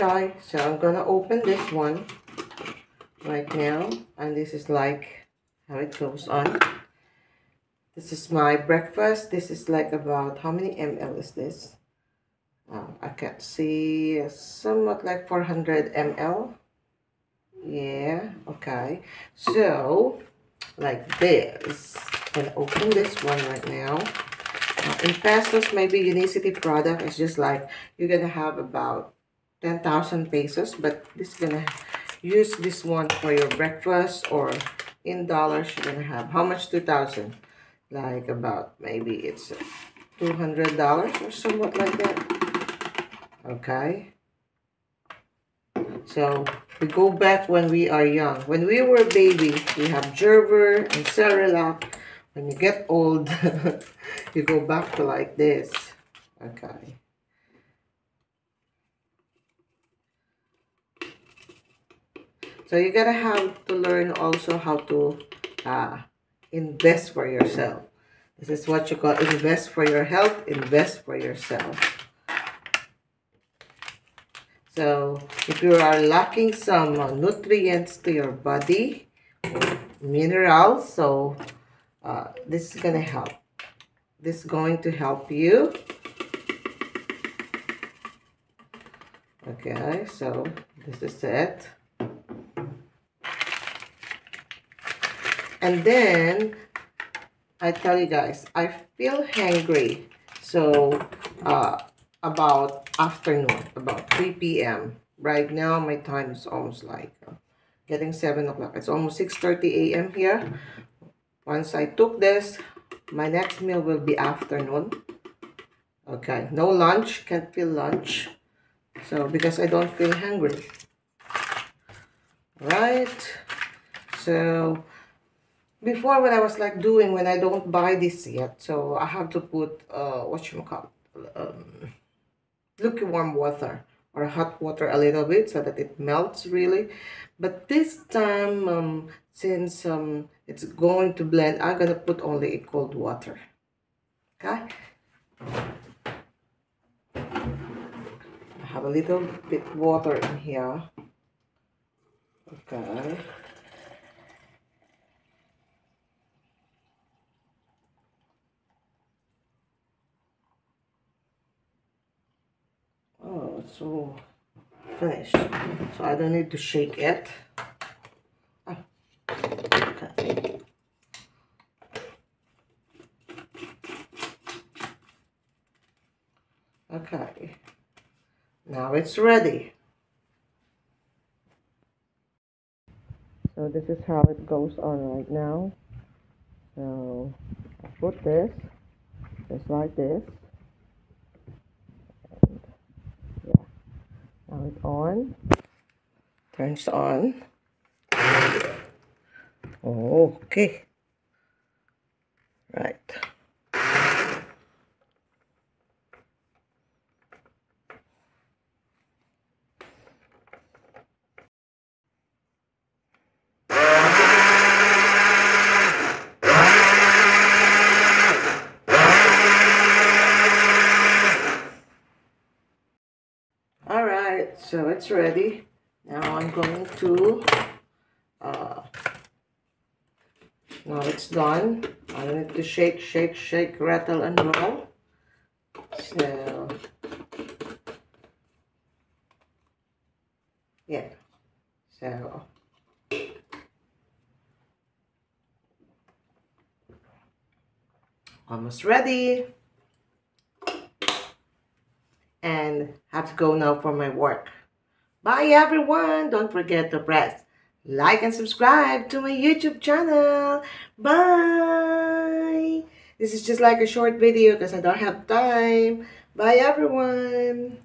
Okay, so I'm gonna open this one right now. And this is like how it goes on. This is my breakfast. This is like about, how many ml is this? Uh, I can't see, somewhat like 400 ml. Yeah, okay. So, like this. I'm open this one right now. Uh, in pesos, maybe Unicity product is just like, you're gonna have about 10,000 pesos, but this is gonna use this one for your breakfast or in dollars, you're gonna have, how much 2,000? Like about, maybe it's $200 or somewhat like that. Okay. So, we go back when we are young. When we were baby, we have Gerber and Cerelac. When you get old, you go back to like this. Okay. So you gotta have to learn also how to uh, invest for yourself. This is what you call invest for your health, invest for yourself. So if you are lacking some uh, nutrients to your body, minerals, so uh, this is gonna help. This is going to help you. Okay, so this is it. And then, I tell you guys, I feel hungry. So, uh, about afternoon, about 3 p.m. Right now, my time is almost like uh, getting 7 o'clock. It's almost 6.30 a.m. here. Once I took this, my next meal will be afternoon. Okay, no lunch, can't feel lunch. So, because I don't feel hungry. Right? So, before when I was like doing when I don't buy this yet so I have to put uh what you call um lukewarm water or hot water a little bit so that it melts really. But this time um since um it's going to blend I'm gonna put only a cold water. Okay? I have a little bit water in here. Okay so finished so I don't need to shake it. Ah. Okay. okay. Now it's ready. So this is how it goes on right now. So I put this just like this Now it's on. Turns on. Okay. Right. So it's ready. Now I'm going to uh, now it's done. I need to shake shake shake rattle and roll. So yeah. So almost ready. And have to go now for my work Bye everyone. Don't forget to press like and subscribe to my YouTube channel. Bye. This is just like a short video because I don't have time. Bye everyone.